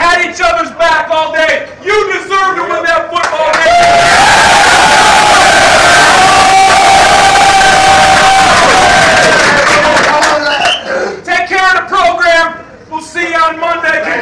had each other's back all day. You deserve to win that football game. Take care of the program. We'll see you on Monday.